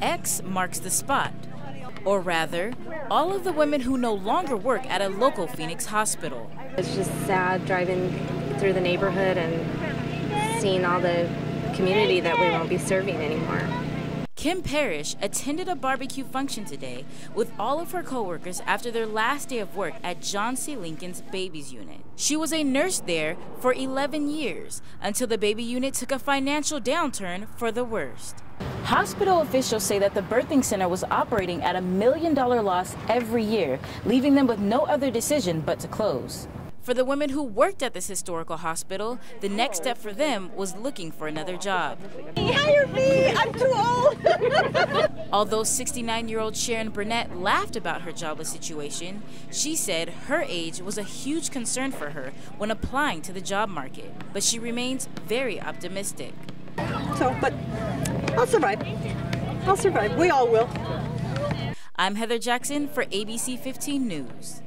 X marks the spot. Or rather, all of the women who no longer work at a local Phoenix hospital. It's just sad driving through the neighborhood and seeing all the community that we won't be serving anymore. Kim Parrish attended a barbecue function today with all of her coworkers after their last day of work at John C. Lincoln's Babies Unit. She was a nurse there for 11 years until the baby unit took a financial downturn for the worst. Hospital officials say that the birthing center was operating at a million dollar loss every year, leaving them with no other decision but to close. For the women who worked at this historical hospital, the next step for them was looking for another job. Hire me! I'm too old! Although 69 year old Sharon Burnett laughed about her jobless situation, she said her age was a huge concern for her when applying to the job market. But she remains very optimistic. So, but I'll survive. I'll survive. We all will. I'm Heather Jackson for ABC 15 News.